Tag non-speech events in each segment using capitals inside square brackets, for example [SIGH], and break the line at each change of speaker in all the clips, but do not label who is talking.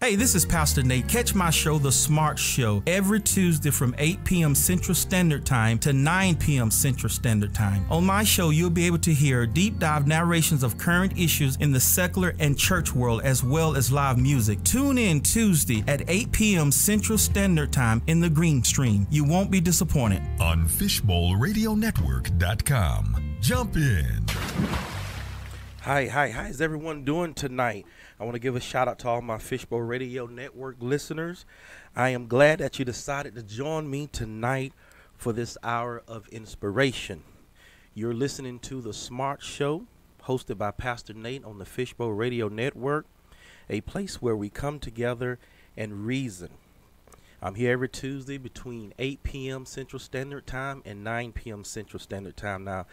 Hey, this is Pastor Nate. Catch my show, The Smart Show, every Tuesday from 8 p.m. Central Standard Time to 9 p.m. Central Standard Time. On my show, you'll be able to hear deep dive narrations of current issues in the secular and church world, as well as live music. Tune in Tuesday at 8 p.m. Central Standard Time in the Green Stream. You won't be disappointed.
On FishbowlRadioNetwork.com. Jump in.
Hi, hi, hi. Is everyone doing tonight? I want to give a shout out to all my Fishbowl Radio Network listeners. I am glad that you decided to join me tonight for this hour of inspiration. You're listening to The Smart Show, hosted by Pastor Nate on the Fishbowl Radio Network, a place where we come together and reason. I'm here every Tuesday between 8 p.m. Central Standard Time and 9 p.m. Central Standard Time. Now,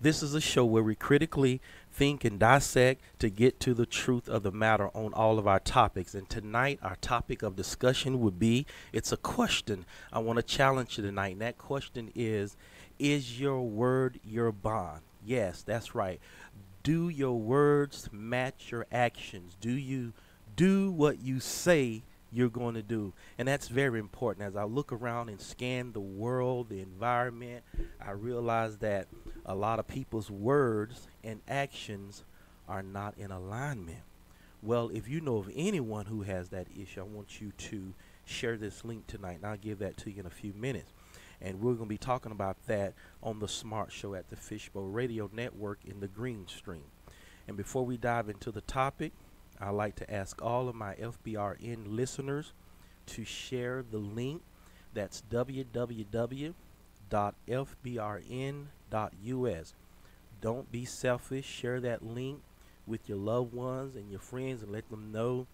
this is a show where we critically think and dissect to get to the truth of the matter on all of our topics. And tonight, our topic of discussion would be it's a question I want to challenge you tonight. And that question is Is your word your bond? Yes, that's right. Do your words match your actions? Do you do what you say you're going to do. And that's very important. As I look around and scan the world, the environment, I realize that a lot of people's words and actions are not in alignment. Well, if you know of anyone who has that issue, I want you to share this link tonight, and I'll give that to you in a few minutes. And we're going to be talking about that on the Smart Show at the Fishbowl Radio Network in the Green Stream. And before we dive into the topic, I'd like to ask all of my FBRN listeners to share the link. That's www.fbrn.us. Don't be selfish. Share that link with your loved ones and your friends and let them know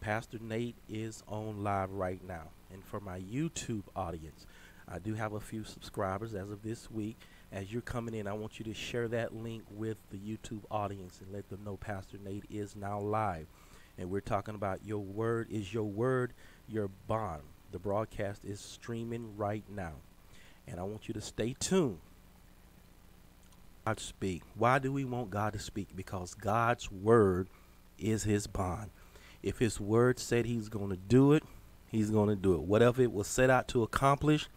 Pastor Nate is on live right now. And for my YouTube audience, I do have a few subscribers as of this week as you're coming in, I want you to share that link with the YouTube audience and let them know Pastor Nate is now live. And we're talking about your word is your word, your bond. The broadcast is streaming right now. And I want you to stay tuned. God speak. Why do we want God to speak? Because God's word is his bond. If his word said he's going to do it, he's going to do it. Whatever it was set out to accomplish,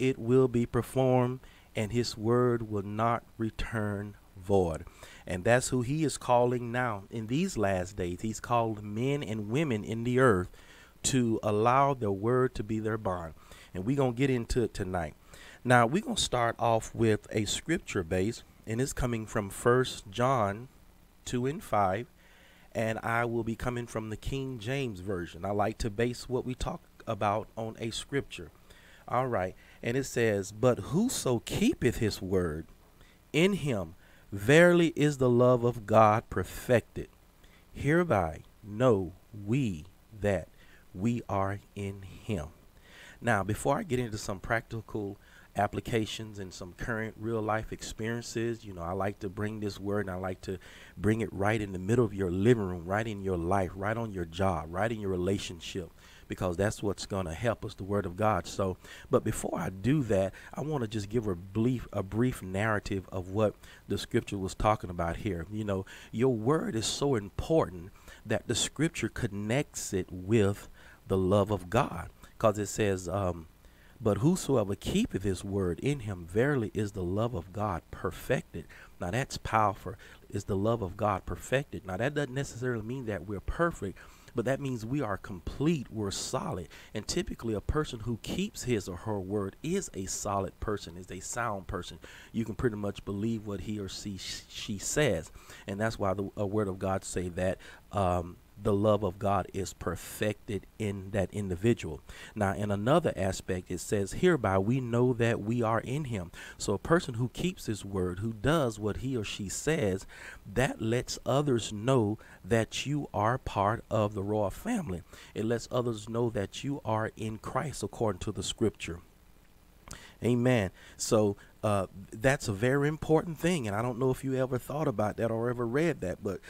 it will be performed and his word will not return void. And that's who he is calling now in these last days. He's called men and women in the earth to allow their word to be their bond. And we're going to get into it tonight. Now, we're going to start off with a scripture base, and it's coming from First John 2 and 5. And I will be coming from the King James Version. I like to base what we talk about on a scripture. All right. And it says, But whoso keepeth his word, in him verily is the love of God perfected. Hereby know we that we are in him. Now, before I get into some practical applications and some current real life experiences, you know, I like to bring this word and I like to bring it right in the middle of your living room, right in your life, right on your job, right in your relationship because that's what's going to help us the word of god. So but before i do that i want to just give a brief a brief narrative of what the scripture was talking about here. You know your word is so important that the scripture connects it with the love of god. Because it says um, but whosoever keepeth his word in him verily is the love of god perfected. Now that's powerful. Is the love of god perfected? Now that doesn't necessarily mean that we're perfect but that means we are complete, we're solid. And typically, a person who keeps his or her word is a solid person, is a sound person. You can pretty much believe what he or she, she says. And that's why the word of God say that um, the love of God is perfected in that individual. Now, in another aspect, it says, Hereby we know that we are in Him. So, a person who keeps His word, who does what he or she says, that lets others know that you are part of the royal family. It lets others know that you are in Christ according to the scripture. Amen. So, uh, that's a very important thing. And I don't know if you ever thought about that or ever read that, but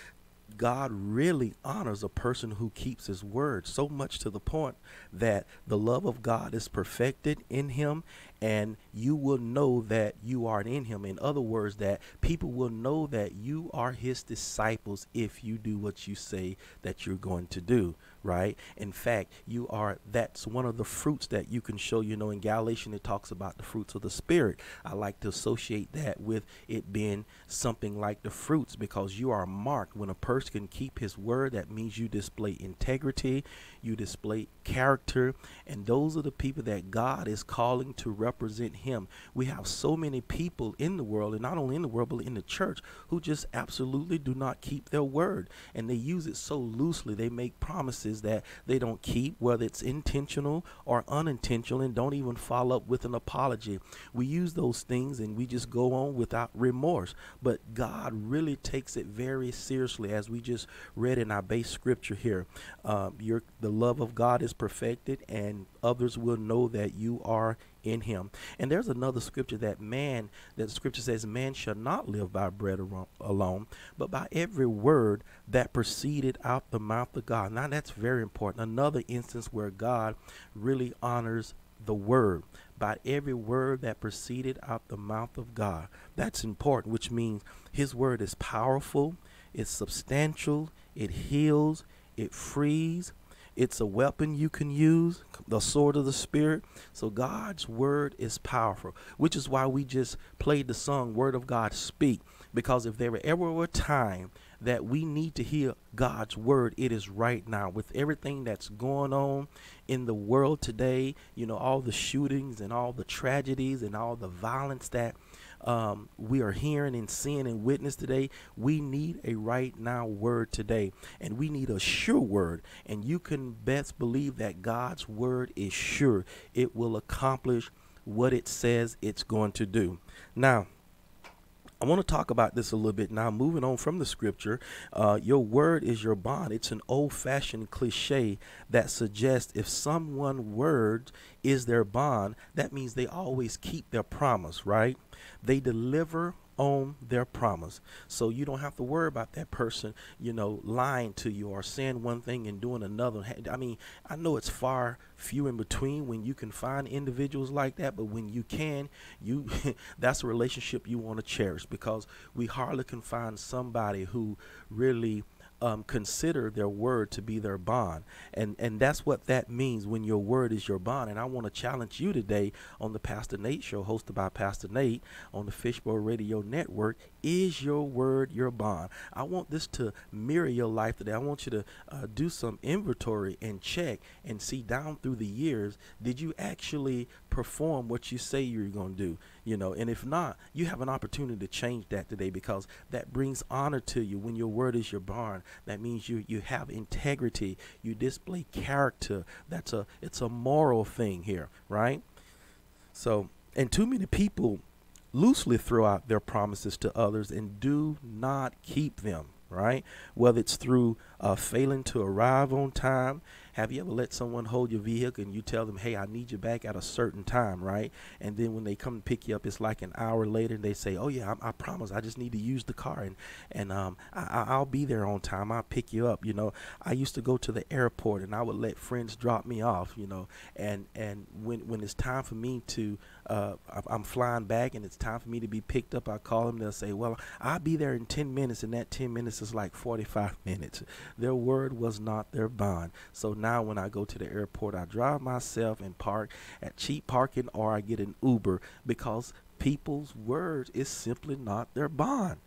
God really honors a person who keeps his word so much to the point that the love of God is perfected in him and you will know that you are in him. In other words, that people will know that you are his disciples if you do what you say that you're going to do right? In fact, you are that's one of the fruits that you can show. You know, in Galatians it talks about the fruits of the spirit. I like to associate that with it being something like the fruits because you are marked when a person can keep his word. That means you display integrity, you display character, and those are the people that God is calling to represent Him. We have so many people in the world, and not only in the world, but in the church, who just absolutely do not keep their word, and they use it so loosely. They make promises that they don't keep, whether it's intentional or unintentional, and don't even follow up with an apology. We use those things and we just go on without remorse. But God really takes it very seriously, as we just read in our base scripture here. Um, your the love of God is perfected, and others will know that you are in him. And there's another scripture that man, that scripture says, man shall not live by bread alone, but by every word that proceeded out the mouth of God. Now that's very important. Another instance where God really honors the word by every word that proceeded out the mouth of God. That's important, which means his word is powerful, it's substantial, it heals, it frees, it's a weapon you can use, the sword of the Spirit. So God's word is powerful, which is why we just played the song Word of God Speak. Because if there ever were a time that we need to hear God's word, it is right now. With everything that's going on in the world today, you know, all the shootings and all the tragedies and all the violence that um, we are hearing and seeing and witness today, we need a right now word today. And we need a sure word. And you can best believe that God's word is sure. It will accomplish what it says it's going to do. Now, I want to talk about this a little bit now. Moving on from the scripture, uh, your word is your bond. It's an old fashioned cliche that suggests if someone word is their bond, that means they always keep their promise, right? They deliver on their promise. So you don't have to worry about that person, you know, lying to you or saying one thing and doing another. I mean, I know it's far few in between when you can find individuals like that, but when you can, you [LAUGHS] that's a relationship you want to cherish because we hardly can find somebody who really um, consider their word to be their bond. And, and that's what that means when your word is your bond. And I want to challenge you today on the Pastor Nate Show, hosted by Pastor Nate on the Fishbowl Radio Network. Is your word your bond? I want this to mirror your life today. I want you to uh, do some inventory and check and see down through the years did you actually perform what you say you're going to do? You know, and if not, you have an opportunity to change that today because that brings honor to you when your word is your bond. That means you you have integrity, you display character. That's a it's a moral thing here, right? So, and too many people loosely throw out their promises to others and do not keep them, right? Whether it's through uh, failing to arrive on time, have you ever let someone hold your vehicle and you tell them, hey, I need you back at a certain time, right? And then when they come to pick you up, it's like an hour later and they say, oh, yeah, I, I promise. I just need to use the car and, and um, I, I'll be there on time. I'll pick you up. You know, I used to go to the airport and I would let friends drop me off, you know, and, and when, when it's time for me to, uh, I'm flying back and it's time for me to be picked up, I call them. They'll say, well, I'll be there in 10 minutes. And that 10 minutes is like 45 minutes. Their word was not their bond. So now when I go to the airport, I drive myself and park at cheap parking or I get an Uber because people's word is simply not their bond.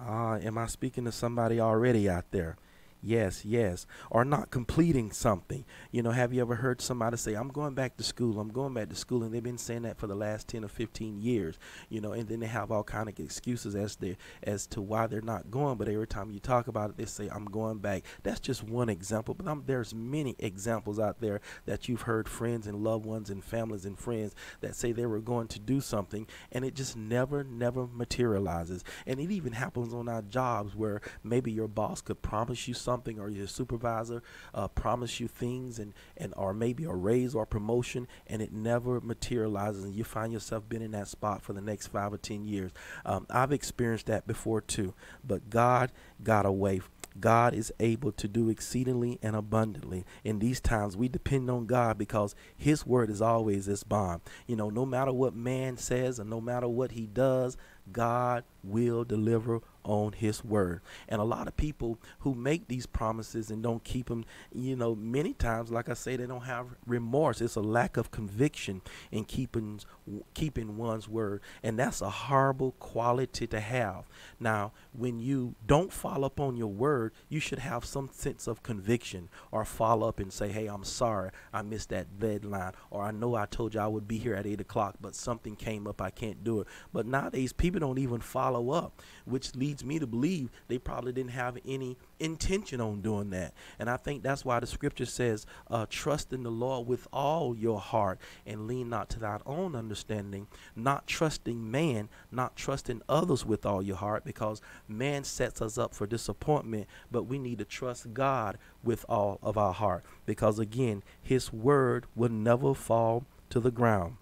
Ah, am I speaking to somebody already out there? Yes, yes, or not completing something. You know, have you ever heard somebody say, I'm going back to school, I'm going back to school, and they've been saying that for the last 10 or 15 years, you know, and then they have all kind of excuses as to, as to why they're not going, but every time you talk about it, they say, I'm going back. That's just one example, but I'm, there's many examples out there that you've heard friends and loved ones and families and friends that say they were going to do something, and it just never, never materializes. And it even happens on our jobs where maybe your boss could promise you something or your supervisor uh, promise you things and, and or maybe a raise or promotion and it never materializes and you find yourself being in that spot for the next five or ten years. Um, I've experienced that before too, but God got away God is able to do exceedingly and abundantly. In these times, we depend on God because His word is always this bond. You know, no matter what man says and no matter what he does, God will deliver on his word. And a lot of people who make these promises and don't keep them, you know, many times like I say they don't have remorse. It's a lack of conviction in keeping keeping one's word, and that's a horrible quality to have. Now, when you don't follow up on your word, you should have some sense of conviction or follow up and say, "Hey, I'm sorry. I missed that deadline," or "I know I told you I would be here at eight o'clock, but something came up. I can't do it." But nowadays, people don't even follow up, which leads me to believe they probably didn't have any intention on doing that. And I think that's why the scripture says, uh, "Trust in the Lord with all your heart, and lean not to thy own understanding." Not trusting man, not trusting others with all your heart, because man sets us up for disappointment. But we need to trust God with all of our heart, because again, His word will never fall to the ground.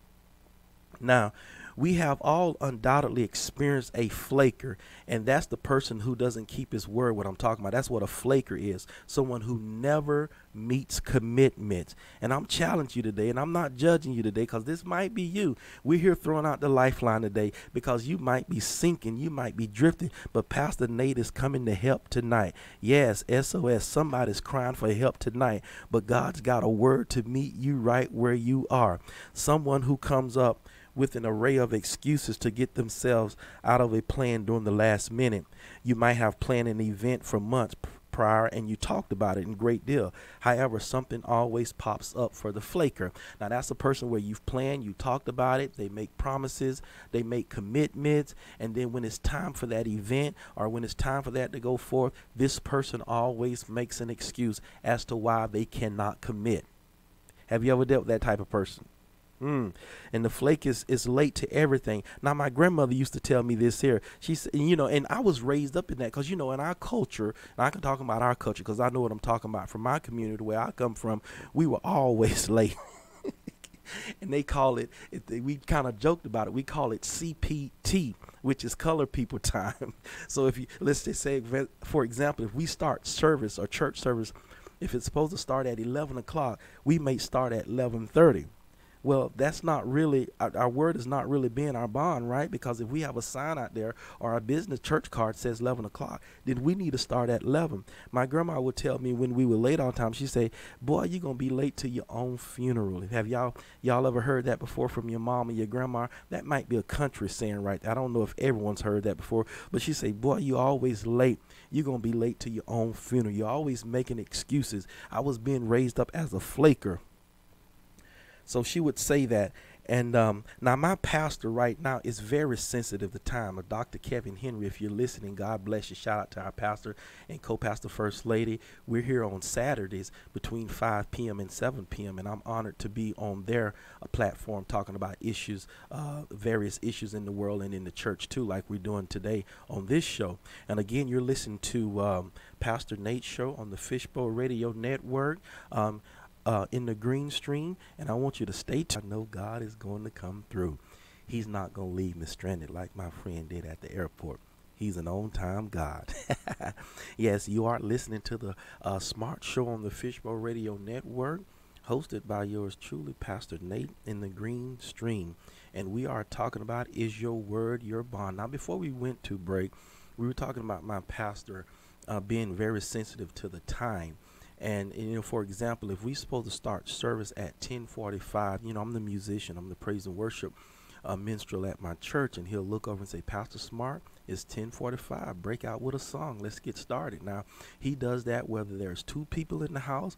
Now, we have all undoubtedly experienced a flaker, and that's the person who doesn't keep his word. What I'm talking about, that's what a flaker is someone who never meets commitments. And I'm challenging you today, and I'm not judging you today because this might be you. We're here throwing out the lifeline today because you might be sinking, you might be drifting, but Pastor Nate is coming to help tonight. Yes, SOS, somebody's crying for help tonight, but God's got a word to meet you right where you are. Someone who comes up with an array of excuses to get themselves out of a plan during the last minute. You might have planned an event for months prior and you talked about it in great deal. However, something always pops up for the flaker. Now that's a person where you've planned, you talked about it, they make promises, they make commitments, and then when it's time for that event or when it's time for that to go forth, this person always makes an excuse as to why they cannot commit. Have you ever dealt with that type of person? Mm. And the flake is, is late to everything. Now, my grandmother used to tell me this here. She said, you know, and I was raised up in that because, you know, in our culture, and I can talk about our culture because I know what I'm talking about. From my community, where I come from, we were always [LAUGHS] late. and they call it, it we kind of joked about it, we call it CPT, which is color people [LAUGHS] time. so if you, let's just say, for example, if we start service or church service, if it's supposed to start at 11 o'clock, we may start at 1130 well, that's not really our, our, word is not really being our bond, right? Because if we have a sign out there or our business church card says 11 o'clock, then we need to start at 11. My grandma would tell me when we were late on time, she'd say, "Boy, you're gonna be late to your own funeral." Have y'all y'all ever heard that before from your mom and your grandma? That might be a country saying, right? I don't know if everyone's heard that before, but she say, "Boy, you always late. You're gonna be late to your own funeral. You're always making excuses." I was being raised up as a flaker so she would say that. And um, now my pastor right now is very sensitive to time. Dr. Kevin Henry, if you're listening, God bless you. Shout out to our pastor and co-pastor First Lady. We're here on Saturdays between 5 p.m. and 7 p.m. And I'm honored to be on their uh, platform talking about issues, uh, various issues in the world and in the church too, like we're doing today on this show. And again, you're listening to um, Pastor Nate's Show on the Fishbowl Radio Network. Um, uh, in the green stream, and I want you to stay. I know God is going to come through. He's not going to leave me stranded like my friend did at the airport. He's an on time God. [LAUGHS] yes, you are listening to the uh, Smart Show on the Fishbowl Radio Network, hosted by yours truly, Pastor Nate in the Green Stream. And we are talking about Is Your Word Your Bond? Now, before we went to break, we were talking about my pastor uh, being very sensitive to the time and, you know, for example, if we're supposed to start service at 10:45, you know, I'm the musician, I'm the praise and worship uh, minstrel at my church, and he'll look over and say, "Pastor Smart, it's 10:45. Break out with a song. Let's get started." Now, he does that whether there's two people in the house,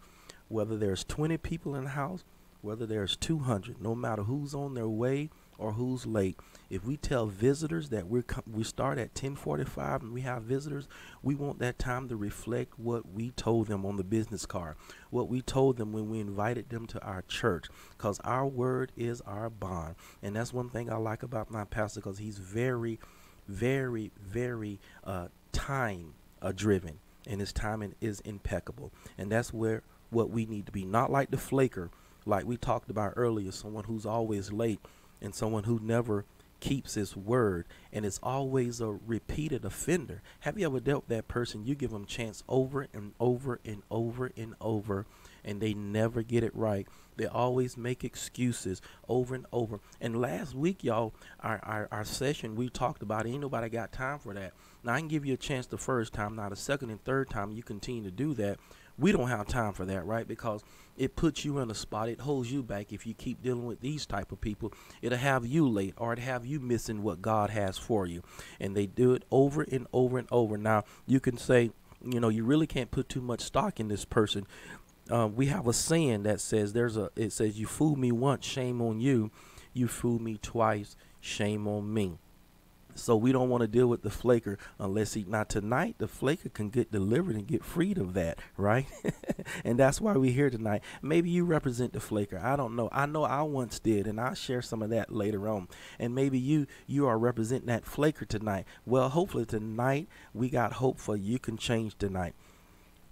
whether there's 20 people in the house, whether there's 200, no matter who's on their way or who's late. If we tell visitors that we're we start at 10:45 and we have visitors, we want that time to reflect what we told them on the business card, what we told them when we invited them to our church, because our word is our bond, and that's one thing I like about my pastor, because he's very, very, very uh, time uh, driven, and his timing is impeccable, and that's where what we need to be, not like the flaker, like we talked about earlier, someone who's always late and someone who never keeps his word and is always a repeated offender. Have you ever dealt with that person? You give them chance over and over and over and over and they never get it right. They always make excuses over and over. And last week, y'all, our, our, our session, we talked about. Ain't nobody got time for that. Now, I can give you a chance the first time. Now, the second and third time, you continue to do that. We don't have time for that, right? Because it puts you in a spot. It holds you back. If you keep dealing with these type of people, it'll have you late or it'll have you missing what God has for you. And they do it over and over and over. Now, you can say, you know, you really can't put too much stock in this person. Uh, we have a saying that says there's a it says you fool me once shame on you you fool me twice shame on me so we don't want to deal with the flaker unless he now tonight the flaker can get delivered and get freed of that, right? [LAUGHS] and that's why we're here tonight. Maybe you represent the flaker. I don't know. I know I once did, and I'll share some of that later on. And maybe you you are representing that flaker tonight. Well, hopefully tonight we got hope for you can change tonight.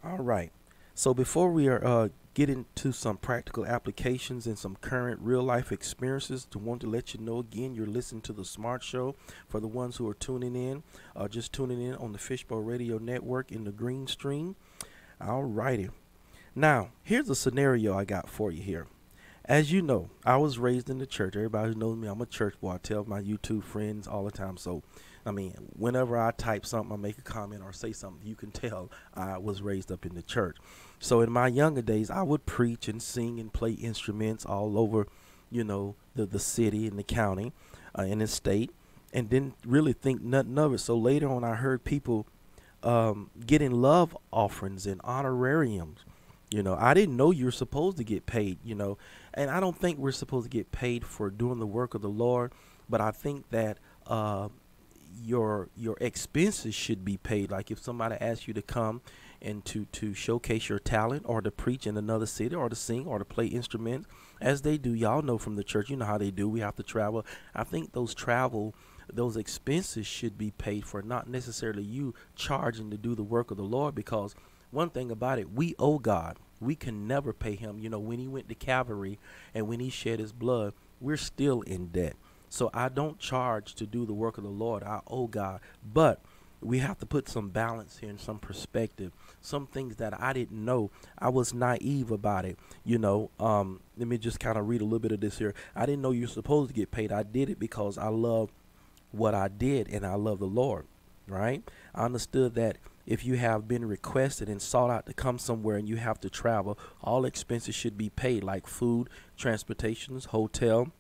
All right. So before we are uh, get into some practical applications and some current real life experiences to want to let you know again you're listening to the smart show for the ones who are tuning in uh, just tuning in on the fishbowl radio network in the green stream. All righty. Now here's a scenario i got for you here. As you know i was raised in the church. Everybody who knows me. I'm a church boy. I tell my youtube friends all the time. So I mean, whenever I type something, I make a comment or say something, you can tell I was raised up in the church. So in my younger days, I would preach and sing and play instruments all over, you know, the the city and the county, uh, and the state, and didn't really think nothing of it. So later on, I heard people um, getting love offerings and honorariums. You know, I didn't know you were supposed to get paid. You know, and I don't think we're supposed to get paid for doing the work of the Lord, but I think that. Uh, your your expenses should be paid. Like if somebody asks you to come and to to showcase your talent or to preach in another city or to sing or to play instruments as they do y'all know from the church you know how they do we have to travel. I think those travel those expenses should be paid for not necessarily you charging to do the work of the lord because one thing about it we owe god. We can never pay him. You know when he went to calvary and when he shed his blood we're still in debt so i don't charge to do the work of the lord i owe god but we have to put some balance here and some perspective. Some things that I didn't know. I was naive about it. You know, um, let me just kind of read a little bit of this here. I didn't know you're supposed to get paid. I did it because I love what I did and I love the Lord. Right? I understood that if you have been requested and sought out to come somewhere and you have to travel, all expenses should be paid, like food, transportations, hotel,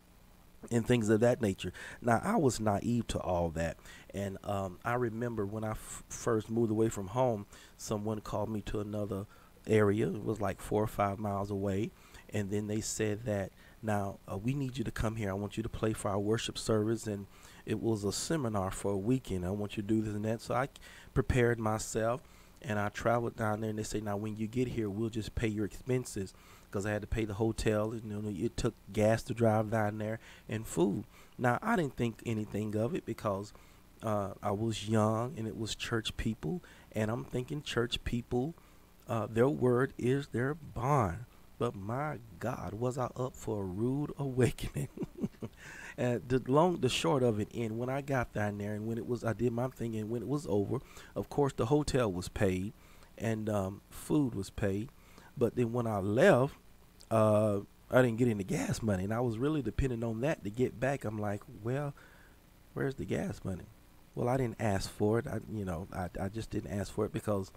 and things of that nature. Now, I was naive to all that. And um, I remember when I first moved away from home, someone called me to another area. It was like four or five miles away. And then they said that, now, uh, we need you to come here. I want you to play for our worship service. And it was a seminar for a weekend. I want you to do this and that. So I prepared myself and I traveled down there. And they say, now, when you get here, we'll just pay your expenses because I had to pay the hotel. You know, it took gas to drive down there and food. Now, I didn't think anything of it because uh, I was young and it was church people, and I'm thinking church people, uh, their word is their bond. But my God, was I up for a rude [LAUGHS] awakening? [LAUGHS] and the long, the short of it, and when I got down there, and when it was, I did my thing, and when it was over, of course, the hotel was paid, and um, food was paid. But then when I left, uh, I didn't get any gas money, and I was really depending on that to get back. I'm like, well, where's the gas money? Well, I didn't ask for it. I, you know, I, I just didn't ask for it because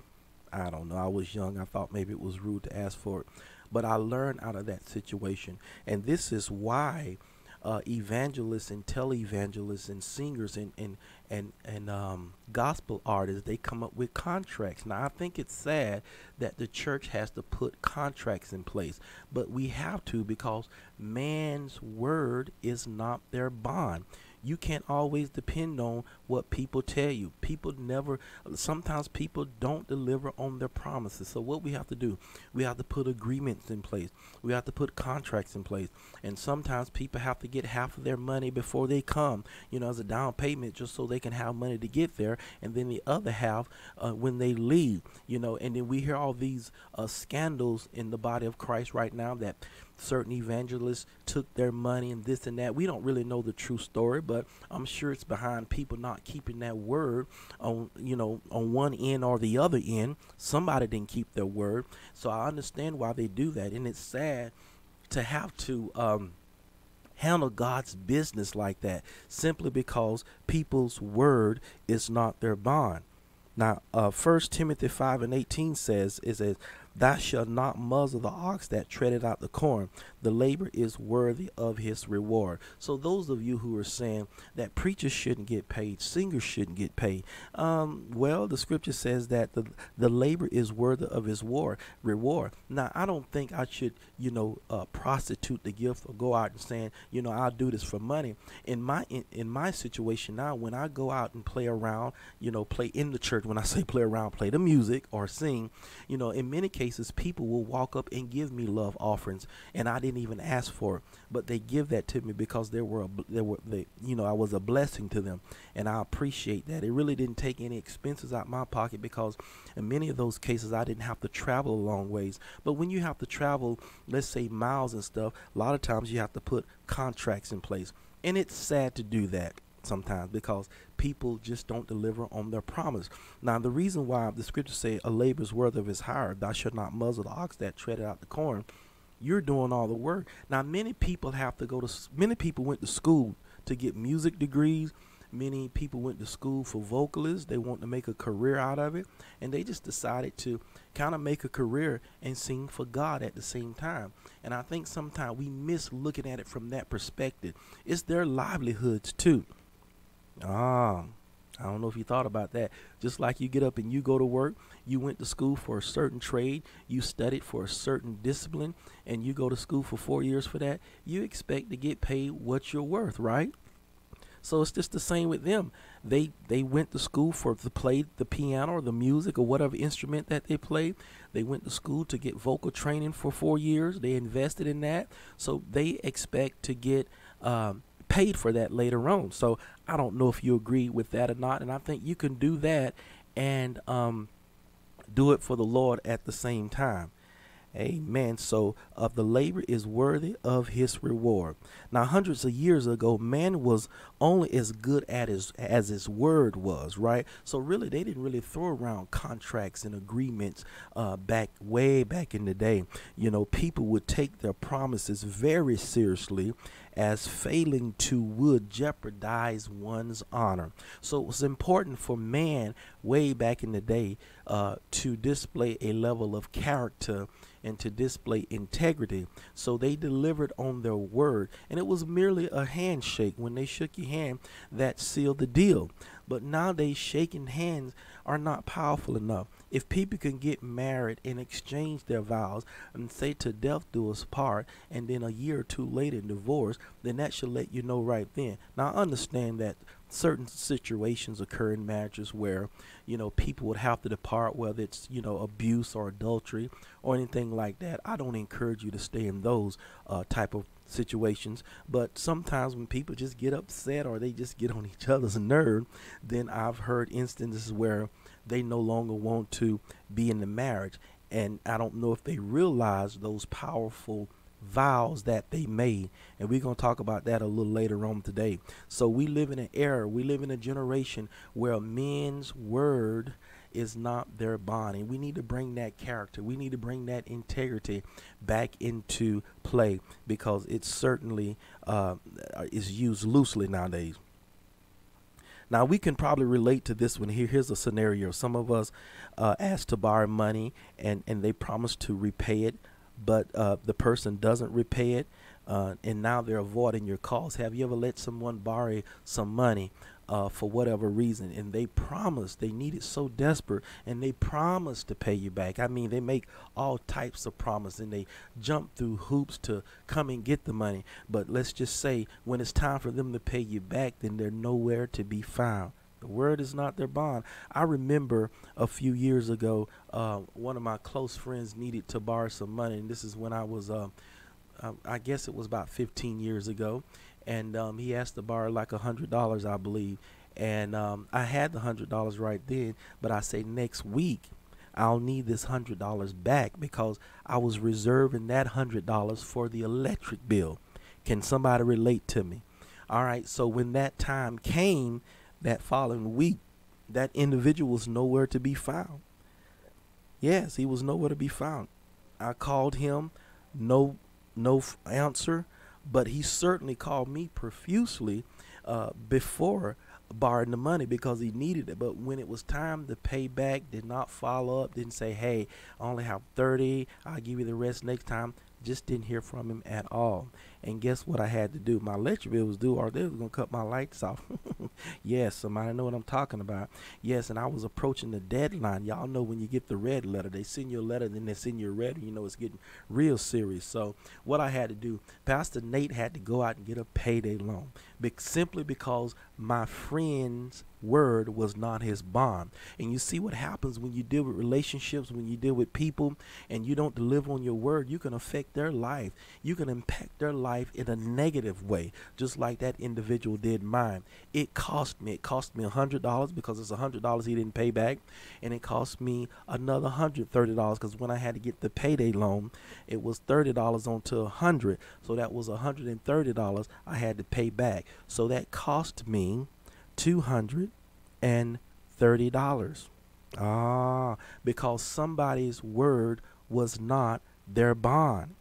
I don't know. I was young. I thought maybe it was rude to ask for it, but I learned out of that situation, and this is why uh, evangelists and televangelists and singers and and and and um, gospel artists they come up with contracts. Now I think it's sad that the church has to put contracts in place, but we have to because man's word is not their bond you can't always depend on what people tell you. People never, sometimes people don't deliver on their promises. So, what we have to do, we have to put agreements in place, we have to put contracts in place. And sometimes people have to get half of their money before they come, you know, as a down payment just so they can have money to get there. And then the other half uh, when they leave, you know, and then we hear all these uh, scandals in the body of Christ right now that certain evangelists took their money and this and that. We don't really know the true story, but I'm sure it's behind people not keeping that word on you know on one end or the other end. Somebody didn't keep their word, so I understand why they do that, and it's sad to have to. Um, handle God's business like that simply because people's word is not their bond. Now, uh, 1 Timothy 5 and 18 says, is a Thou shalt not muzzle the ox that treadeth out the corn. The labor is worthy of his reward. So those of you who are saying that preachers shouldn't get paid, singers shouldn't get paid, um, well, the scripture says that the the labor is worthy of his war reward. Now, I don't think I should, you know, uh, prostitute the gift or go out and saying, you know, I'll do this for money. In my in, in my situation now, when I go out and play around, you know, play in the church. When I say play around, play the music or sing, you know, in many cases people will walk up and give me love offerings, and I didn't even ask for it, but they give that to me because they were a, they were they you know I was a blessing to them, and I appreciate that. It really didn't take any expenses out my pocket because in many of those cases I didn't have to travel a long ways. But when you have to travel, let's say miles and stuff, a lot of times you have to put contracts in place, and it's sad to do that sometimes because people just don't deliver on their promise. Now, the reason why the scriptures say a labor's worth of his hire, thou shalt not muzzle the ox that treaded out the corn, you're doing all the work. Now, many people have to go to, many people went to school to get music degrees. Many people went to school for vocalists. They want to make a career out of it. And they just decided to kind of make a career and sing for God at the same time. And I think sometimes we miss looking at it from that perspective. It's their livelihoods too. Ah, I don't know if you thought about that. Just like you get up and you go to work, you went to school for a certain trade, you studied for a certain discipline, and you go to school for four years for that, you expect to get paid what you're worth, right? So it's just the same with them. They they went to school for to play the piano or the music or whatever instrument that they play. They went to school to get vocal training for four years. They invested in that, so they expect to get um, paid for that later on. So I don't know if you agree with that or not, and I think you can do that and um, do it for the Lord at the same time. Amen. So, of the labor is worthy of his reward. Now, hundreds of years ago, man was only as good at his as his word was, right? So, really, they didn't really throw around contracts and agreements uh, back way back in the day. You know, people would take their promises very seriously, as failing to would jeopardize one's honor. So, it was important for man way back in the day uh, to display a level of character and to display integrity. So they delivered on their word. And it was merely a handshake. When they shook your hand, that sealed the deal. But nowadays, shaking hands are not powerful enough. If people can get married and exchange their vows and say to death do us part, and then a year or two later divorce, then that should let you know right then. Now, I understand that certain situations occur in marriages where you know people would have to depart whether it's you know abuse or adultery or anything like that i don't encourage you to stay in those uh, type of situations but sometimes when people just get upset or they just get on each other's nerve then i've heard instances where they no longer want to be in the marriage and i don't know if they realize those powerful vows that they made. And we're going to talk about that a little later on today. So we live in an era, we live in a generation where a men's word is not their bond. And we need to bring that character, we need to bring that integrity back into play because it certainly uh, is used loosely nowadays. Now we can probably relate to this one here. Here's a scenario: some of us uh, asked to borrow money, and and they promise to repay it but uh, the person doesn't repay it, uh, and now they're avoiding your calls. Have you ever let someone borrow some money uh, for whatever reason, and they promise they need it so desperate, and they promise to pay you back? I mean, they make all types of promises, and they jump through hoops to come and get the money. But let's just say when it's time for them to pay you back, then they're nowhere to be found. The word is not their bond. I remember a few years ago, uh, one of my close friends needed to borrow some money, and this is when I was, uh, uh, I guess it was about 15 years ago, and um, he asked to borrow like a hundred dollars, I believe, and um, I had the hundred dollars right then, but I say next week I'll need this hundred dollars back because I was reserving that hundred dollars for the electric bill. Can somebody relate to me? All right. So when that time came, that following week, that individual was nowhere to be found. Yes, he was nowhere to be found. I called him, no, no answer, but he certainly called me profusely uh, before borrowing the money because he needed it. But when it was time to pay back, did not follow up, didn't say, "Hey, I only have 30. I'll give you the rest next time." Just didn't hear from him at all. And guess what I had to do? My electric bill was due, or they was gonna cut my lights off. [LAUGHS] yes, somebody know what I'm talking about. Yes, and I was approaching the deadline. Y'all know when you get the red letter, they send you a letter, then they send you a red, you know it's getting real serious. So what I had to do, Pastor Nate had to go out and get a payday loan, be- simply because my friend's word was not his bond. And you see what happens when you deal with relationships, when you deal with people, and you don't deliver on your word, you can affect their life. You can impact their life in a negative way, just like that individual did mine. It cost me. It cost me a hundred dollars because it's a hundred dollars he didn't pay back, and it cost me another hundred thirty dollars because when I had to get the payday loan, it was thirty dollars onto a hundred, so that was a hundred and thirty dollars I had to pay back. So that cost me two hundred and thirty dollars. Ah, because somebody's word was not their bond.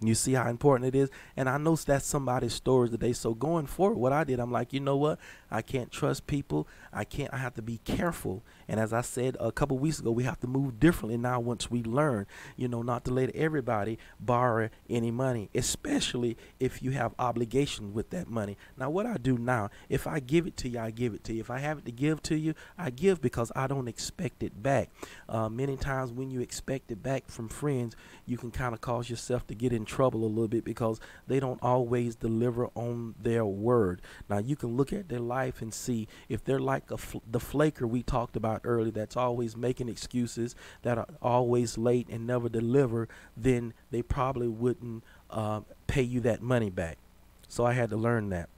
You see how important it is? And I know that's somebody's story today. So going forward, what I did, I'm like, you know what? I can't trust people. I can't, I have to be careful. And as I said a couple weeks ago, we have to move differently now once we learn, you know, not to let everybody borrow any money, especially if you have obligations with that money. Now, what I do now, if I give it to you, I give it to you. If I have it to give to you, I give because I don't expect it back. Uh, many times when you expect it back from friends, you can kind of cause yourself to get in trouble a little bit because they don't always deliver on their word. Now, you can look at their life and see if they're like fl- the flaker we talked about earlier that's always making excuses, that are always late and never deliver, then they probably wouldn't uh, pay you that money back. So I had to learn that.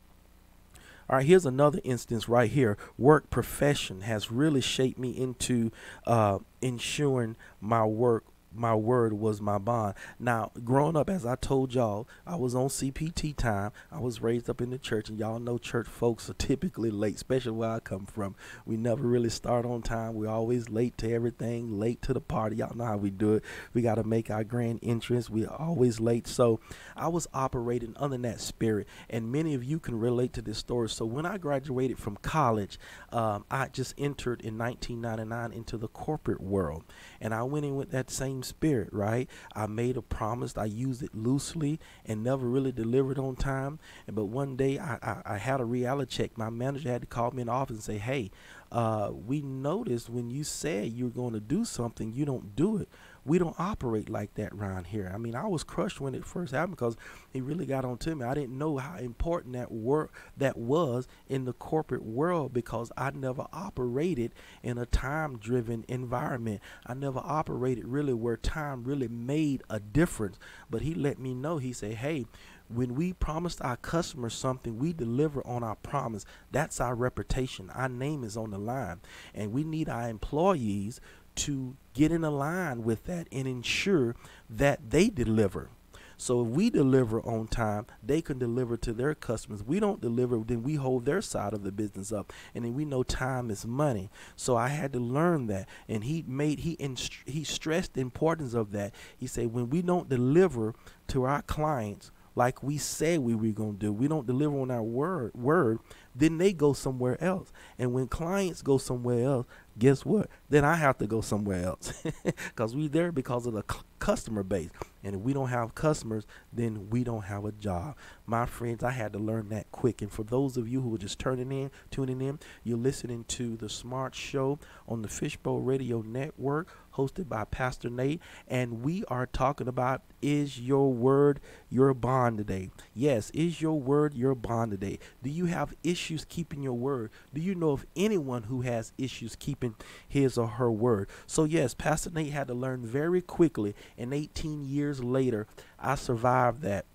All right, here's another instance right here. Work profession has really shaped me into uh, ensuring my work my word was my bond. Now, growing up, as I told y'all, I was on CPT time. I was raised up in the church, and y'all know church folks are typically late, especially where I come from. We never really start on time. We're always late to everything, late to the party. Y'all know how we do it. We got to make our grand entrance. We're always late. So I was operating under that spirit, and many of you can relate to this story. So when I graduated from college, um, I just entered in 1999 into the corporate world, and I went in with that same spirit, right? I made a promise. I used it loosely and never really delivered on time. And but one day I, I, I had a reality check. My manager had to call me in the office and say, "Hey, uh, we noticed when you said you're going to do something, you don't do it. We don't operate like that around here. I mean, I was crushed when it first happened because it really got on to me. I didn't know how important that work that was in the corporate world because I never operated in a time-driven environment. I never operated really where time really made a difference. But he let me know. He said, "Hey." when we promised our customers something, we deliver on our promise. That's our reputation. Our name is on the line. And we need our employees to get in a line with that and ensure that they deliver. So if we deliver on time, they can deliver to their customers. We don't deliver, then we hold their side of the business up, and then we know time is money. So I had to learn that, and he made he he stressed the importance of that. He said when we don't deliver to our clients like we said we were going to do, we don't deliver on our word, word, then they go somewhere else. And when clients go somewhere else, guess what? Then I have to go somewhere else [LAUGHS] because we there because of the c- customer base. And if we don't have customers, then we don't have a job. My friends, I had to learn that quick. And for those of you who are just turning in, tuning in, you're listening to the Smart Show on the Fishbowl Radio Network hosted by Pastor Nate, and we are talking about is your word your bond today? Yes, is your word your bond today? Do you have issues keeping your word? Do you know of anyone who has issues keeping his or her word? So, yes, Pastor Nate had to learn very quickly, and 18 years later, I survived that.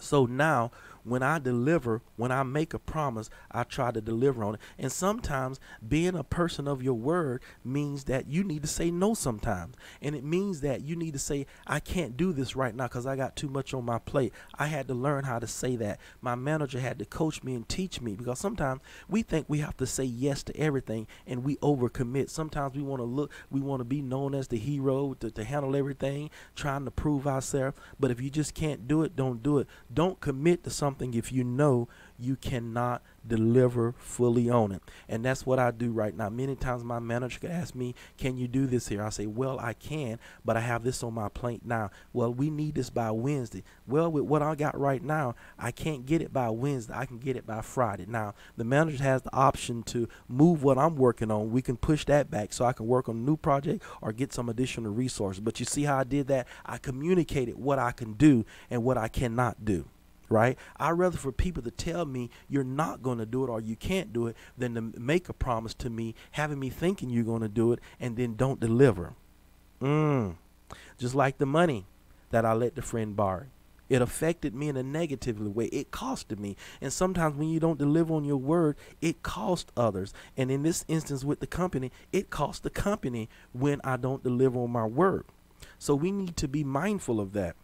So now when I deliver, when I make a promise, I try to deliver on it. And sometimes being a person of your word means that you need to say no sometimes. And it means that you need to say, I can't do this right now because I got too much on my plate. I had to learn how to say that. My manager had to coach me and teach me because sometimes we think we have to say yes to everything and we overcommit. Sometimes we want to look, we want to be known as the hero to, to handle everything, trying to prove ourselves. But if you just can't do it, don't do it. Don't commit to something if you know you cannot deliver fully on it. And that's what I do right now. Many times my manager could ask me, Can you do this here? I say, Well, I can, but I have this on my plate now. Well, we need this by Wednesday. Well, with what I got right now, I can't get it by Wednesday. I can get it by Friday. Now, the manager has the option to move what I'm working on. We can push that back so I can work on a new project or get some additional resources. But you see how I did that? I communicated what I can do and what I cannot do right? I'd rather for people to tell me you're not going to do it or you can't do it than to make a promise to me, having me thinking you're going to do it and then don't deliver. Mm. Just like the money that I let the friend borrow. It affected me in a negative way. It costed me. And sometimes when you don't deliver on your word, it costs others. And in this instance with the company, it costs the company when I don't deliver on my word. So we need to be mindful of that.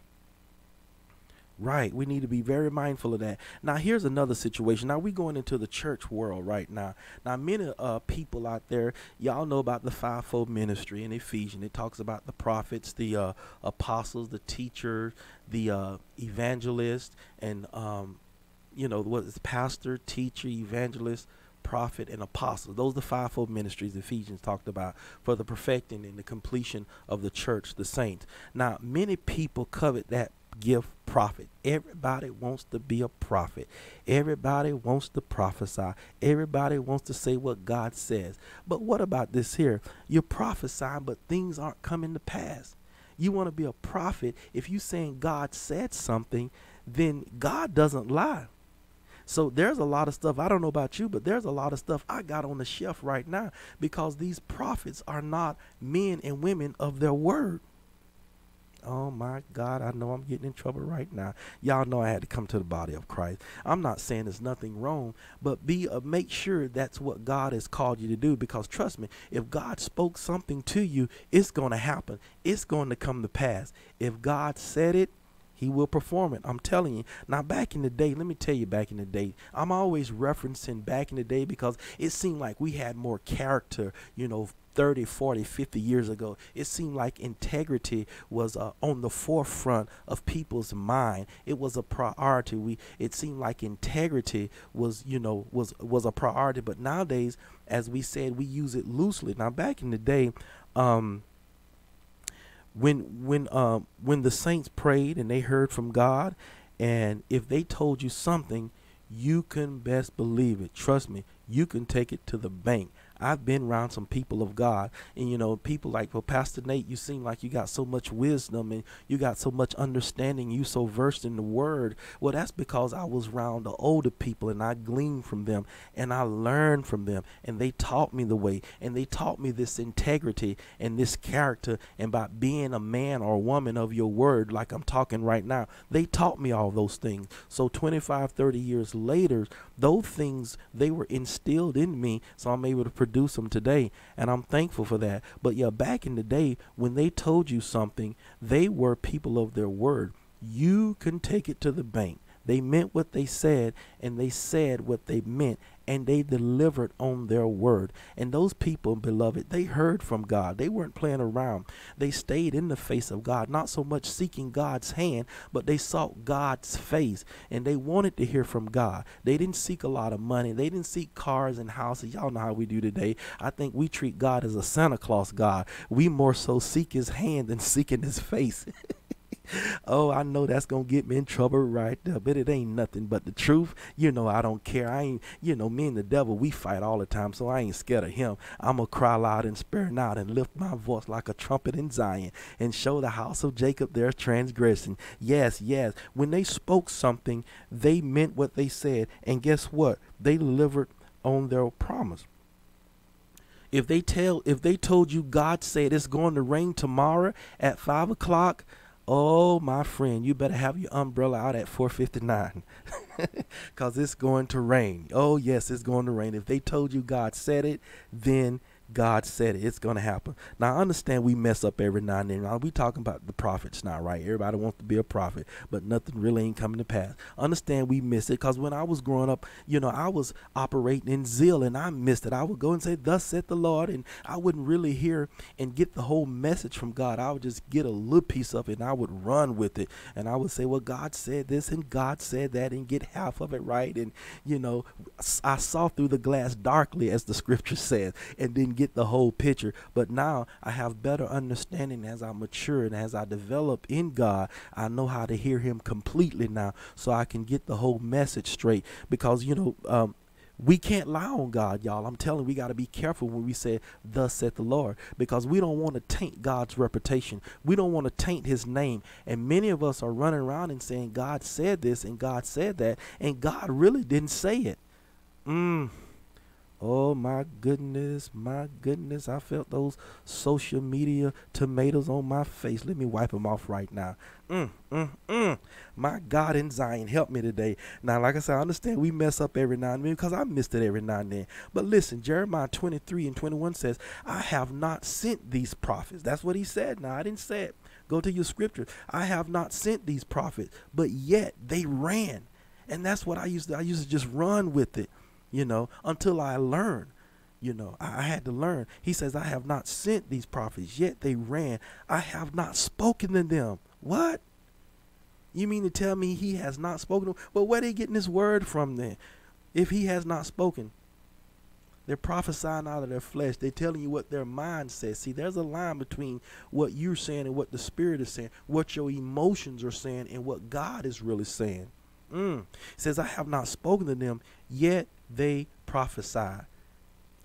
Right. We need to be very mindful of that. Now, here's another situation. Now, we're going into the church world right now. Now, many uh, people out there, y'all know about the fivefold ministry in Ephesians. It talks about the prophets, the uh, apostles, the teachers, the uh, evangelists, and, um, you know, what is pastor, teacher, evangelist, prophet, and apostle. Those are the fivefold ministries Ephesians talked about for the perfecting and the completion of the church, the saints. Now, many people covet that gift prophet. Everybody wants to be a prophet. Everybody wants to prophesy. Everybody wants to say what God says. But what about this here? You're prophesying, but things aren't coming to pass. You want to be a prophet. If you're saying God said something, then God doesn't lie. So there's a lot of stuff. I don't know about you, but there's a lot of stuff I got on the shelf right now because these prophets are not men and women of their word. Oh my God, I know I'm getting in trouble right now. Y'all know I had to come to the body of Christ. I'm not saying there's nothing wrong, but be uh, make sure that's what God has called you to do because trust me, if God spoke something to you, it's going to happen. It's going to come to pass. If God said it, he will perform it. I'm telling you. Now, back in the day, let me tell you, back in the day, I'm always referencing back in the day because it seemed like we had more character, you know, 30, 40, 50 years ago, it seemed like integrity was uh, on the forefront of people's mind. It was a priority. We it seemed like integrity was, you know, was was a priority, but nowadays as we said, we use it loosely. Now back in the day, um, when when um when the saints prayed and they heard from God and if they told you something, you can best believe it. Trust me, you can take it to the bank. I've been around some people of God, and you know, people like, well, Pastor Nate, you seem like you got so much wisdom and you got so much understanding. You so versed in the Word. Well, that's because I was around the older people, and I gleaned from them, and I learned from them, and they taught me the way, and they taught me this integrity and this character, and by being a man or a woman of your Word, like I'm talking right now, they taught me all those things. So 25, 30 years later, those things they were instilled in me, so I'm able to produce them today, and I'm thankful for that. But yeah, back in the day when they told you something, they were people of their word. You can take it to the bank. They meant what they said, and they said what they meant, and they delivered on their word. And those people, beloved, they heard from God. They weren't playing around. They stayed in the face of God, not so much seeking God's hand, but they sought God's face and they wanted to hear from God. They didn't seek a lot of money. They didn't seek cars and houses. Y'all know how we do today. I think we treat God as a Santa Claus God. We more so seek his hand than seeking his face. [LAUGHS] oh, I know that's gonna get me in trouble right there, but it ain't nothing but the truth. You know, I don't care. I ain't, you know, me and the devil, we fight all the time, so I ain't scared of him. I'm gonna cry loud and spare not and lift my voice like a trumpet in Zion and show the house of Jacob their transgression. Yes, yes. When they spoke something, they meant what they said, and guess what? They delivered on their promise if they tell if they told you God said it's going to rain tomorrow at five o'clock, Oh, my friend, you better have your umbrella out at 459. because [LAUGHS] it's going to rain. Oh, yes, it's going to rain. If they told you God said it, then God said it. It's going to happen. Now, I understand we mess up every now and then. We talking about the prophets now, right? Everybody wants to be a prophet, but nothing really ain't coming to pass. Understand we miss it because when I was growing up, you know, I was operating in zeal and I missed it. I would go and say, Thus saith the Lord, and I wouldn't really hear and get the whole message from God. I would just get a little piece of it and I would run with it. And I would say, Well, God said this and God said that and get half of it right. And, you know, I saw through the glass darkly, as the [LAUGHS] scripture says, and then get the whole picture. But now I have better understanding as I mature and as I develop in God. I know how to hear Him completely now, so I can get the whole message straight. Because you know, um, we can't lie on God, y'all. I'm telling you, we got to be careful when we say, Thus saith the Lord, because we don't want to taint God's reputation. We don't want to taint His name. And many of us are running around and saying, God said this and God said that, and God really didn't say it. Mm. Oh my goodness, my goodness. I felt those social media tomatoes on my face. Let me wipe them off right now. Mm, mm, mm. My God in Zion, help me today. Now, like I said, I understand we mess up every now and then because I missed it every now and then. But listen, Jeremiah 23 and 21 says, I have not sent these prophets. That's what he said. Now, I didn't say it. Go to your scripture. I have not sent these prophets, but yet they ran. And that's what I used to I used to just run with it you know, until I learn. You know, I, I had to learn. He says, I have not sent these prophets, yet they ran. I have not spoken to them. What? You mean to tell me he has not spoken? Well, where are they getting this word from then? If he has not spoken, they're prophesying out of their flesh. They're telling you what their mind says. See, there's a line between what you're saying and what the Spirit is saying, what your emotions are saying, and what God is really saying. Mm. says, I have not spoken to them, yet they prophesy.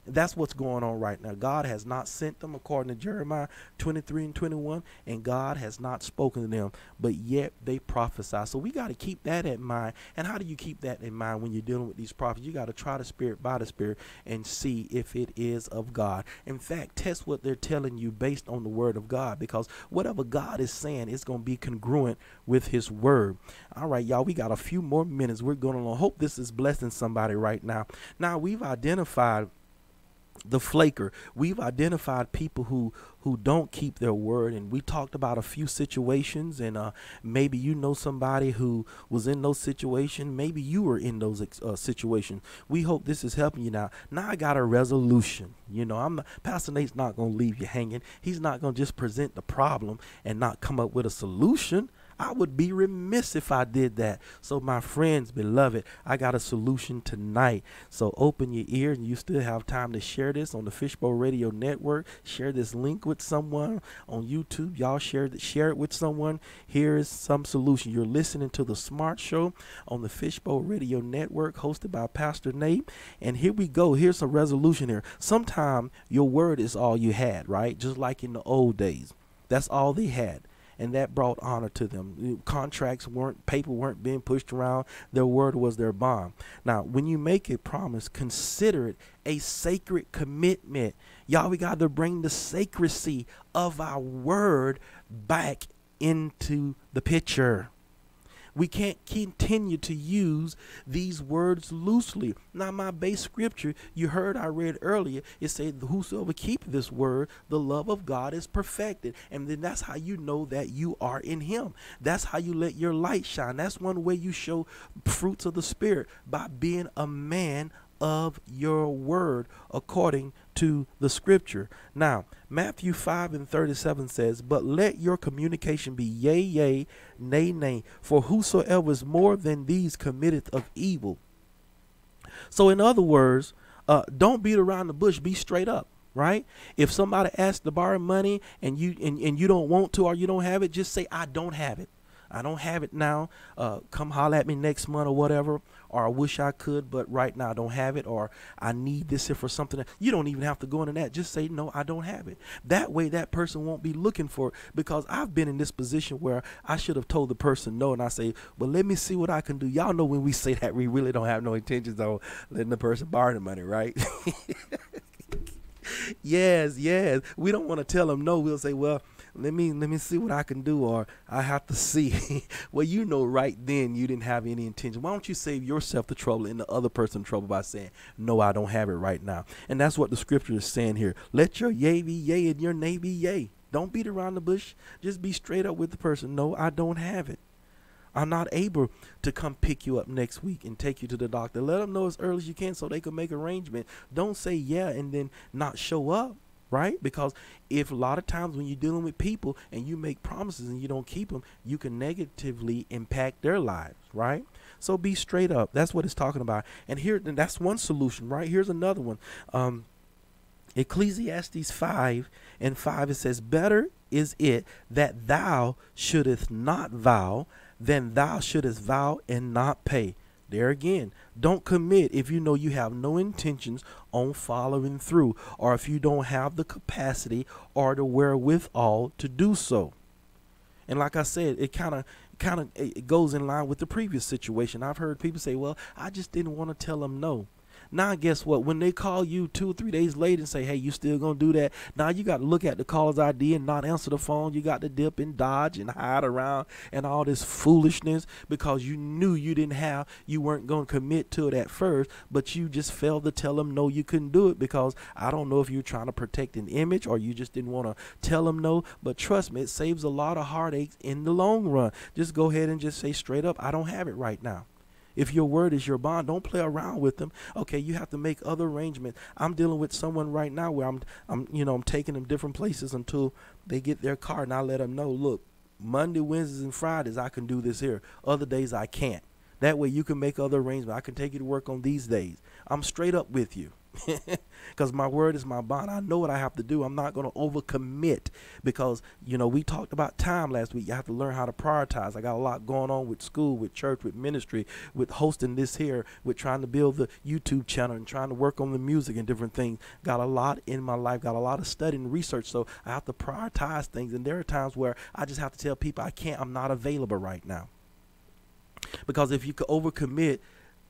That's what's going on right now. God has not sent them, according to Jeremiah 23 and 21, and God has not spoken to them, but yet they prophesy. So we got to keep that in mind. And how do you keep that in mind when you're dealing with these prophets? You got to try the Spirit by the Spirit and see if it is of God. In fact, test what they're telling you based on the Word of God, because whatever God is saying is going to be congruent with His Word. All right, y'all, we got a few more minutes. We're going to hope this is blessing somebody right now. Now, we've identified the flaker. We've identified people who who don't keep their word and we talked about a few situations and uh, maybe you know somebody who was in those situations maybe you were in those uh, situations. We hope this is helping you. Now now i got a resolution you know i'm pastor nate's not to leave you hanging. He's not to just present the problem and not come up with a solution I would be remiss if I did that. So, my friends, beloved, I got a solution tonight. So, open your ears, and you still have time to share this on the Fishbowl Radio Network. Share this link with someone on YouTube. Y'all share share it with someone. Here is some solution. You're listening to the Smart Show on the Fishbowl Radio Network, hosted by Pastor Nate. And here we go. Here's a resolution here. Sometime your word is all you had, right? Just like in the old days. That's all they had and that brought honor to them. Contracts weren't, paper weren't being pushed around. Their word was their bond. Now, when you make a promise, consider it a sacred commitment. Y'all, we got to bring the sacredcy of our word back into the picture. We can't continue to use these words loosely. Now, my base scripture, you heard I read earlier, it said, Whosoever keep this word, the love of God is perfected. And then that's how you know that you are in Him. That's how you let your light shine. That's one way you show fruits of the Spirit by being a man of your word according to the scripture. Now, Matthew 5 and 37 says, But let your communication be yea, yea, nay, nay, for whosoever is more than these committeth of evil. So, in other words, uh, don't beat around the bush, be straight up right? If somebody asks to borrow money and you and, and you don't want to or you don't have it, just say I don't have it. I don't have it now. Uh, come holler at me next month or whatever. Or I wish I could, but right now I don't have it. Or I need this here for something. You don't even have to go into that. Just say no, I don't have it. That way, that person won't be looking for it. Because I've been in this position where I should have told the person no, and I say, well, let me see what I can do. Y'all know when we say that, we really don't have no intentions on letting the person borrow the money, right? [LAUGHS] yes, yes. We don't want to tell them no. We'll say, well let me let me see what I can do, or I have to see. [LAUGHS] well, you know, right then you didn't have any intention. Why don't you save yourself the trouble and the other person trouble by saying, "No, I don't have it right now." And that's what the scripture is saying here. Let your yea be yea and your nay be yea. Don't beat around the bush. Just be straight up with the person. No, I don't have it. I'm not able to come pick you up next week and take you to the doctor. Let them know as early as you can so they can make arrangement. Don't say yeah and then not show up right? Because if a lot of times when you're dealing with people and you make promises and you don't keep them, you can negatively impact their lives, right? So be straight up. That's what it's talking about. And here, and that's one solution, right? Here's another one. Um, Ecclesiastes 5 and 5, it says, Better is it that thou shouldest not vow than thou shouldest vow and not pay. There again, don't commit if you know you have no intentions on following through or if you don't have the capacity or the wherewithal to do so. And like I said, it kind of kind of it goes in line with the previous situation. I've heard people say, "Well, I just didn't want to tell them no." Now, guess what? When they call you two or three days later and say, hey, you still going to do that? Now you got to look at the caller's ID and not answer the phone. You got to dip and dodge and hide around and all this foolishness because you knew you didn't have, you weren't going to commit to it at first, but you just failed to tell them no, you couldn't do it because I don't know if you're trying to protect an image or you just didn't want to tell them no. But trust me, it saves a lot of heartaches in the long run. Just go ahead and just say straight up, I don't have it right now. If your word is your bond, don't play around with them. Okay, you have to make other arrangements. I'm dealing with someone right now where I'm, I'm, you know, I'm taking them different places until they get their car, and I let them know, look, Monday, Wednesdays, and Fridays I can do this here. Other days I can't. That way you can make other arrangements. I can take you to work on these days. I'm straight up with you. [LAUGHS] because my word is my bond. I know what I have to do. I'm not going to overcommit because, you know, we talked about time last week. You have to learn how to prioritize. I got a lot going on with school, with church, with ministry, with hosting this here, with trying to build the YouTube channel and trying to work on the music and different things. Got a lot in my life, got a lot of study and research. So I have to prioritize things. And there are times where I just have to tell people I can't, I'm not available right now. Because if you could overcommit,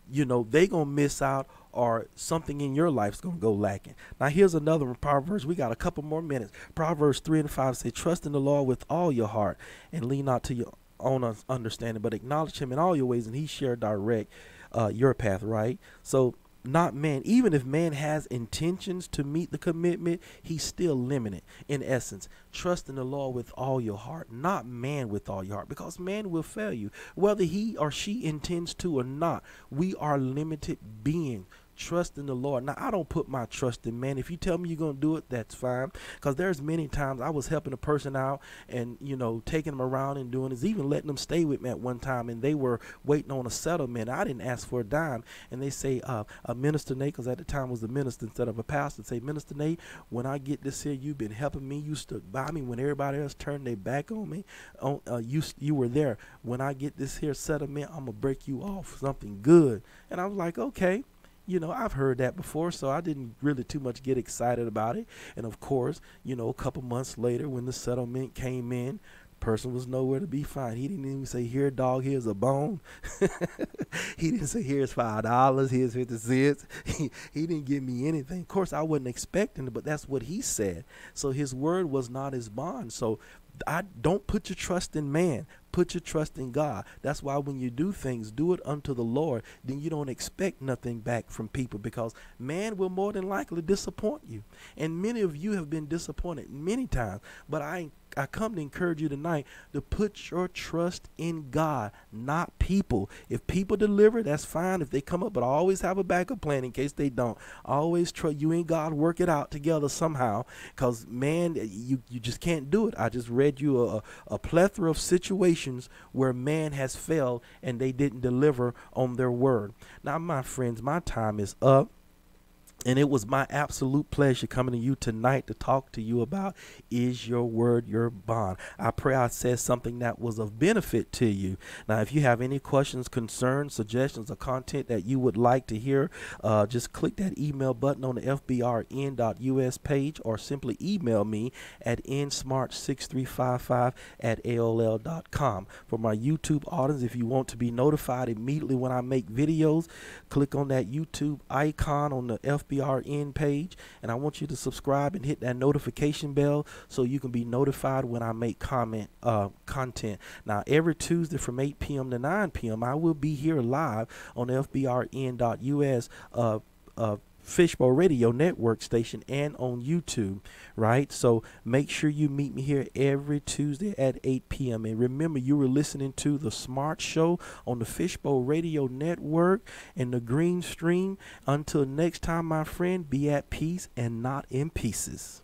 you know, they going to miss out or something in your life is going to go lacking. Now, here's another one. Proverbs, we got a couple more minutes. Proverbs 3 and 5 say, Trust in the Lord with all your heart and lean not to your own understanding, but acknowledge him in all your ways, and he shall direct uh, your path, right? So not man. Even if man has intentions to meet the commitment, he's still limited. In essence, trust in the Lord with all your heart, not man with all your heart, because man will fail you. Whether he or she intends to or not, we are limited beings trust in the Lord. Now, I don't put my trust in man. If you tell me you're going to do it, that's fine. Because there's many times I was helping a person out and, you know, taking them around and doing this, even letting them stay with me at one time. And they were waiting on a settlement. I didn't ask for a dime. And they say, uh, a Minister Nate, because at the time was a minister instead of a pastor, say, Minister Nate, when I get this here, you've been helping me. You stood by me when everybody else turned their back on me. On, uh, you, you were there. When I get this here settlement, I'm going to break you off something good. And I was like, okay you know, I've heard that before, so I didn't really too much get excited about it. And of course, you know, a couple months later when the settlement came in, person was nowhere to be found. He didn't even say, "Here, dog, here's a bone." [LAUGHS] he didn't say, "Here's five dollars, here's fifty cents." [LAUGHS] He, he didn't give me anything. Of course, I wasn't expecting it, but that's what he said. So his word was not his bond. So I don't put your trust in man. Put your trust in God. That's why when you do things, do it unto the Lord. Then you don't expect nothing back from people because man will more than likely disappoint you. And many of you have been disappointed many times. But I I come to encourage you tonight to put your trust in God, not people. If people deliver, that's fine. If they come up, but I always have a backup plan in case they don't. Always trust you and God work it out together somehow. Cause man, you you just can't do it. I just read you a, a plethora of situations where man has failed and they didn't deliver on their word. Now, my friends, my time is up. And it was my absolute pleasure coming to you tonight to talk to you about Is Your Word Your Bond? I pray I said something that was of benefit to you. Now, if you have any questions, concerns, suggestions, or content that you would like to hear, uh, just click that email button on the FBRN.us page or simply email me at nsmart6355 at AOL.com. For my YouTube audience, if you want to be notified immediately when I make videos, click on that YouTube icon on the FBR FBRN page. And I want you to subscribe and hit that notification bell so you can be notified when I make comment uh, content. Now, every Tuesday from 8 p.m. to 9 p.m., I will be here live on FBRN.us. Uh, uh, Fishbowl Radio Network station and on YouTube, right? So make sure you meet me here every Tuesday at 8 p.m. And remember, you were listening to The Smart Show on the Fishbowl Radio Network and the Green Stream. Until next time, my friend, be at peace and not in pieces.